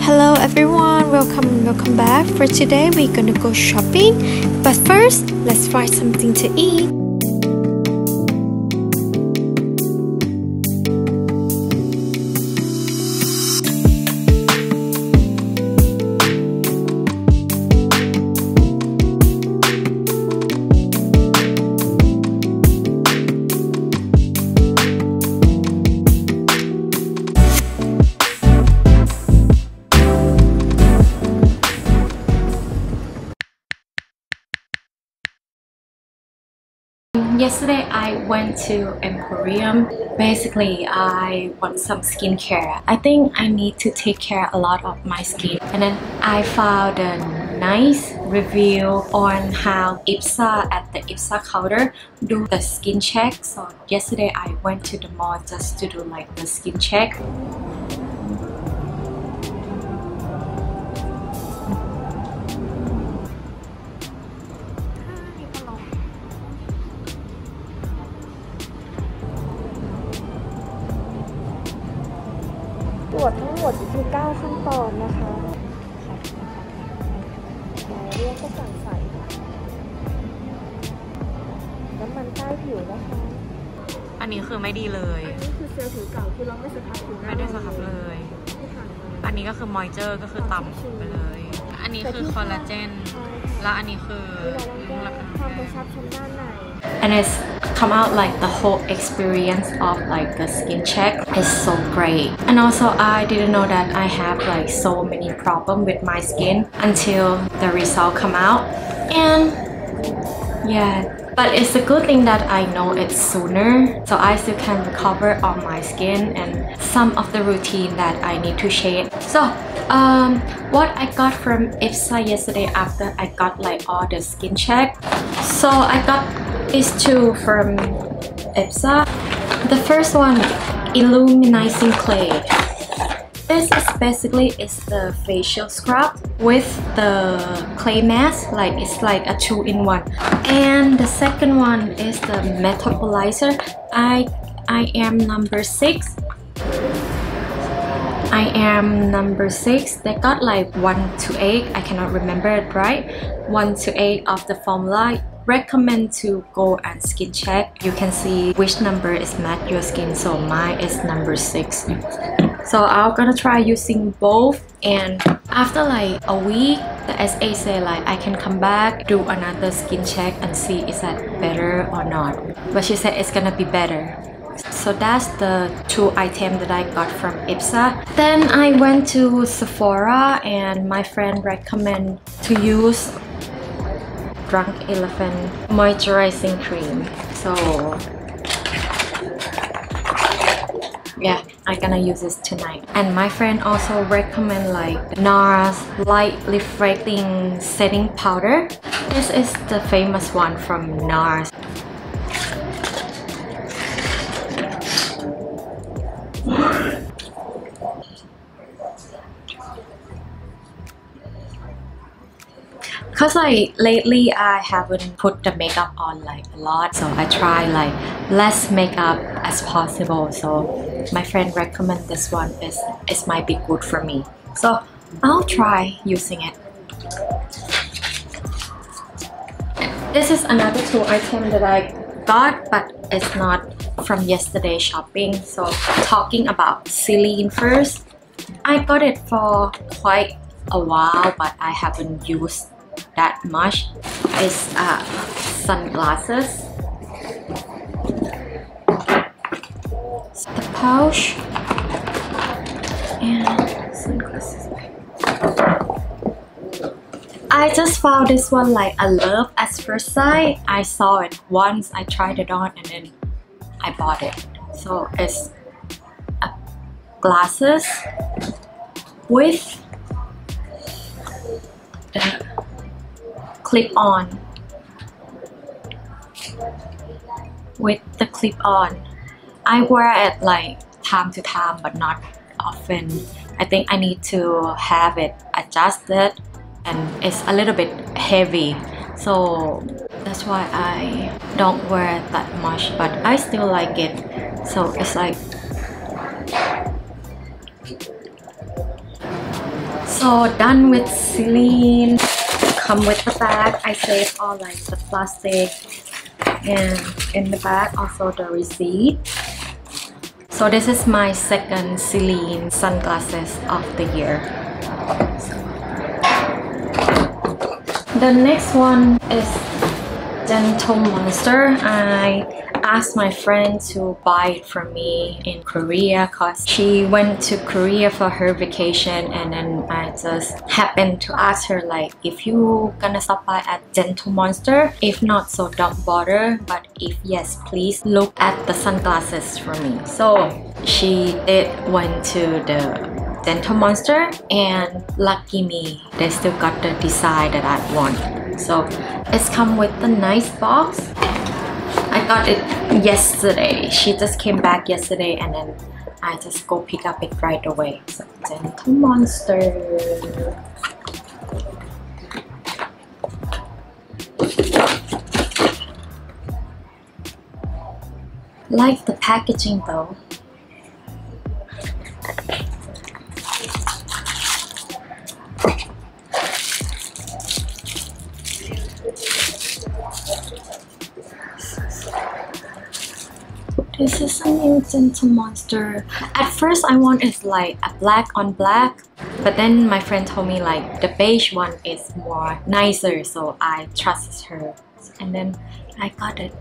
Hello everyone, welcome welcome back. For today we're gonna go shopping. But first, let's find something to eat. Yesterday I went to Emporium. Basically, I want some skincare. I think I need to take care a lot of my skin. And then I found a nice review on how IPSA at the IPSA counter do the skin check. So yesterday I went to the mall just to do like the skin check. วจทั้งหมดอยู่ที่9ขั้นตอนนะคะหมายเรียกก็สั่งใส่น้ำมันใต้ผิวนะคะ อันนี้คือไม่ดีเลยนี่คือเซลล์ผิวเก่าคือเราไม่สครับผิวหน้าไม่ได้สครับเลยที่ผ่านมาอันนี้ก็คือมอยเจอร์ก็คือต่ำไปเลย อันนี้คือคอลลาเจน แล้วอันนี้คือ ที่เราต้องแก้ความกระชับชั้นด้านใน and it's come out like the whole experience of like the skin check is so great and also I didn't know that I have like so many problem with my skin until the result come out and yeah but it's a good thing that I know it sooner so I still can recover on my skin and some of the routine that I need to shade. so um, what I got from IPSA yesterday after I got like all the skin check. So I got these two from IPSA. The first one illuminizing clay this is basically is the facial scrub with the clay mask like it's like a two-in-one and the second one is the metabolizer I I am number six I am number six. They got like one to eight. I cannot remember it right. One to eight of the formula. Recommend to go and skin check. You can see which number is match your skin. So mine is number six. So I'm gonna try using both and after like a week the SA say like I can come back do another skin check and see is that better or not but she said it's gonna be better so that's the two items that I got from IPSA. Then I went to Sephora and my friend recommend to use Drunk Elephant moisturizing cream. So yeah, I'm gonna use this tonight. And my friend also recommend like NARS light reflecting setting powder. This is the famous one from NARS. Cause like lately I haven't put the makeup on like a lot so I try like less makeup as possible. So my friend recommend this one is it might be good for me. So I'll try using it. This is another two item that I got but it's not from yesterday shopping. So talking about Celine first I got it for quite a while but I haven't used that much is uh, sunglasses. The pouch. And sunglasses. I just found this one like a love at first sight. I saw it once I tried it on and then I bought it. So it's glasses with the clip on. With the clip on. I wear it like time to time but not often. I think I need to have it adjusted and it's a little bit heavy. So that's why I don't wear it that much but I still like it. So it's like So done with Celine. Come with the bag. I save all like the plastic and in the bag also the receipt. So this is my second Celine sunglasses of the year. The next one is Gentle Monster. I asked my friend to buy it for me in Korea cause she went to Korea for her vacation and then I just happened to ask her like if you gonna stop by at Gentle Monster? If not so don't bother. But if yes please look at the sunglasses for me. So she did went to the Gentle Monster and lucky me they still got the design that I want. So it's come with a nice box I got it yesterday. She just came back yesterday and then I just go pick up it right away. So Gentle Monster. Like the packaging though. This is an Gentle Monster. At first I want it like a black on black, but then my friend told me like the beige one is more nicer, so I trusted her. And then I got it.